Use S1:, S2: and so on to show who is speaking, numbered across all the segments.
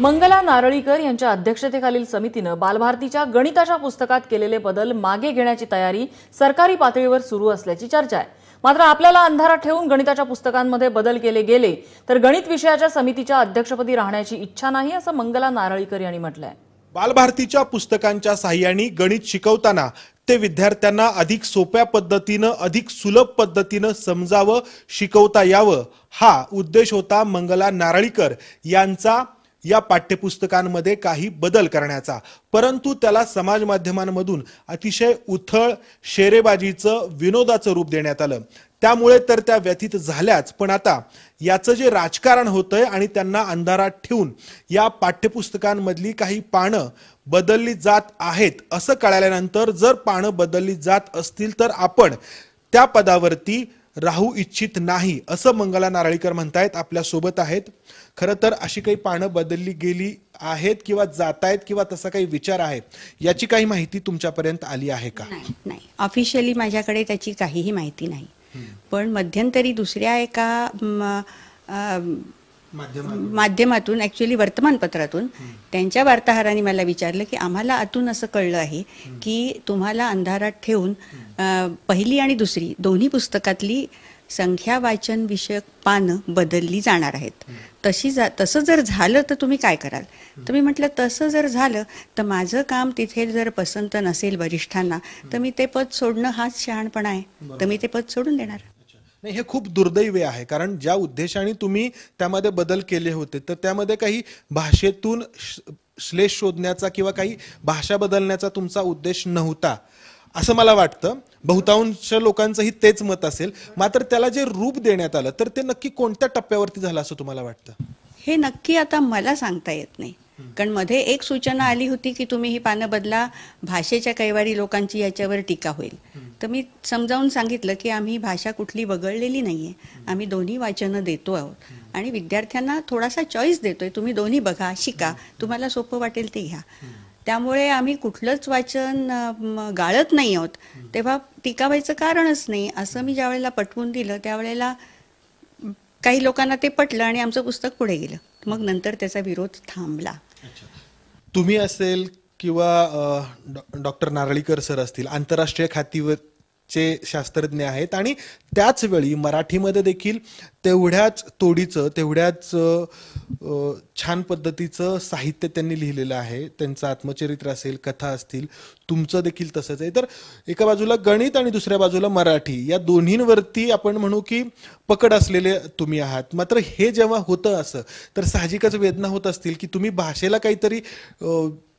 S1: मंगला नारळीकर यांच्या अध्यक्षतेखालील समितीनं बालभारतीच्या गणिताच्या पुस्तकात केलेले बदल मागे घेण्याची तयारी सरकारी पातळीवर सुरू असल्याची चर्चा आहे. मात्र आपल्याला अंधारात ठेवून गणिताच्या पुस्तकांमध्ये बदल केले गेले तर गणित विषयाच्या समितीच्या अध्यक्षपदी राहण्याची इच्छा नाही असं मंगला नारळीकर यांनी म्हटलंय.
S2: बालभारतीच्या पुस्तकांच्या साह्याने गणित शिकवताना ते विद्यार्थ्यांना अधिक सोप्या पद्धतीनं अधिक सुलभ पद्धतीनं समजावं शिकवता यावं हा उद्देश होता मंगला नारळीकर यांचा या पाठ्यपुस्तकांमध्ये काही बदल करण्याचा. परंतु त्याला समाज माध्यमांमधून अतिशय उथळ शेरेबाजीचं विनोदाचं रूप देण्यात आलं. त्यामुळे तर त्या व्यथित झाल्याच पण आता याचं जे राजकारण होतंय आणि त्यांना अंधारात ठेवून या पाठ्यपुस्तकांमधली काही पानं बदलली जात आहेत असं कळाल्यानंतर जर पानं बदलली जात असतील तर आपण त्या पदावरती राहू इच्छित नाही असं मंगला नारळीकर म्हणतायत आपल्यासोबत आहेत. खरं तर अशी काही पानं बदलली गेली आहेत किंवा जात आहेत किंवा तसा काही विचार आहे याची काही माहिती तुमच्यापर्यंत आली आहे का?
S3: नाही नाही. ऑफिशियली माझ्याकडे त्याची काहीही माहिती नाही. पण मध्यंतरी दुसऱ्या एका म, माध्यमातून? ॲक्च्युली वर्तमानपत्रातून त्यांच्या वार्ताहरांनी मला विचारलं की आम्हाला आतून असं कळलं आहे की तुम्हाला अंधारात ठेवून पहिली आणि दुसरी दोन्ही पुस्तकातली संख्या वाचन विषयक पानं बदलली जाणार आहेत. तशी जा तसं जर झालं तर तुम्ही काय कराल? तर मी म्हटलं तसं जर झालं तर माझं काम तिथे जर पसंत नसेल वरिष्ठांना तर मी ते पद सोडणं हाच शहाणपणा आहे. तर मी ते पद सोडून देणार.
S2: नाही हे खूप दुर्दैवी आहे. कारण ज्या उद्देशाने तुम्ही त्यामध्ये बदल केले होते तर त्यामध्ये काही भाषेतून श्लेष शोधण्याचा किंवा काही भाषा बदलण्याचा तुमचा उद्देश नव्हता. असं मला वाटतं. बहुतांश लोकांचंही तेच मत असेल. मात्र त्याला जे रूप देण्यात आलं तर ते नक्की कोणत्या टप्प्यावरती झालं असं तुम्हाला वाटतं?
S3: हे नक्की आता मला सांगता येत नाही. कारण मध्ये एक सूचना आली होती की तुम्ही ही पानं बदला भाषेच्या कैवारी लोकांची याच्यावर टीका होईल. तर मी समजावून सांगितलं की आम्ही भाषा कुठली वगळलेली नाही आहे आम्ही दोन्ही वाचनं देतो आहोत. आणि विद्यार्थ्यांना थोडासा चॉईस देतोय. तुम्ही दोन्ही बघा शिका. तुम्हाला सोपं वाटेल ते घ्या. त्यामुळे आम्ही कुठलंच वाचन गाळत नाही आहोत. तेव्हा टीका व्हायचं कारणच नाही. असं मी ज्यावेळेला पटवून दिलं त्यावेळेला काही लोकांना ते पटलं आणि आमचं पुस्तक पुढे गेलं. मग नंतर त्याचा विरोध थांबला.
S2: तुम्ही असेल किंवा डॉक्टर नारळीकर सर असतील आंतरराष्ट्रीय खातीवर चे शास्त्रज्ञ आहेत. आणि त्याचवेळी मराठीमध्ये देखील तेवढ्याच तोडीचं तेवढ्याच छान पद्धतीचं साहित्य त्यांनी लिहिलेलं आहे. त्यांचं आत्मचरित्र असेल कथा असतील तुमचं देखील तसंच आहे. तर एका बाजूला गणित आणि दुसऱ्या बाजूला मराठी. या दोन्हींवरती आपण म्हणू की पकड असलेले तुम्ही आहात. मात्र हे जेव्हा होतं असं तर साहजिकच वेदना होत असतील की तुम्ही भाषेला काहीतरी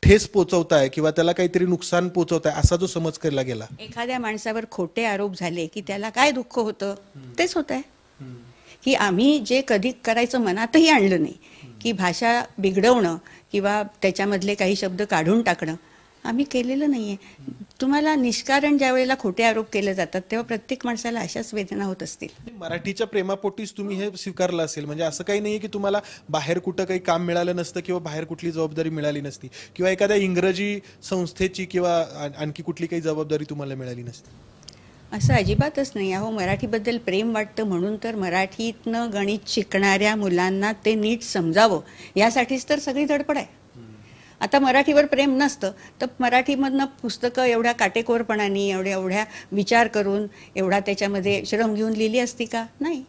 S2: ठेस पोचवताय किंवा त्याला काहीतरी नुकसान पोचवताय असा जो समज केला गेला.
S3: एखाद्या माणसावर खोटे आरोप झाले की त्याला काय दुःख होतं? तेच होत आहे की आम्ही जे कधी करायचं मनातही आणलं नाही की भाषा बिघडवणं किंवा त्याच्यामधले काही शब्द काढून टाकणं आम्ही केलेलं नाहीये. तुम्हाला निष्कारण ज्या वेळेला खोटे आरोप केले जातात तेव्हा प्रत्येक माणसाला अशाच वेदना होत असतील.
S2: मराठीच्या प्रेमापोटीच तुम्ही हे स्वीकारलं असेल म्हणजे असं काही नाहीये की तुम्हाला बाहेर कुठं काही काम मिळालं नसतं किंवा बाहेर कुठली जबाबदारी मिळाली नसती किंवा एखाद्या इंग्रजी संस्थेची किंवा आण- आणखी कुठली काही जबाबदारी तुम्हाला मिळाली नसती.
S3: असं अजिबातच नाही. अहो मराठीबद्दल प्रेम वाटतं म्हणून तर मराठीतनं गणित शिकणाऱ्या मुलांना ते नीट समजावं. यासाठीच तर सगळी धडपड आहे. आता मराठीवर प्रेम नसतं तर मराठीमधनं पुस्तकं एवढ्या काटेकोरपणाने एवढ्या एवढ्या विचार करून एवढा त्याच्यामध्ये श्रम घेऊन लिहिली असती का? नाही.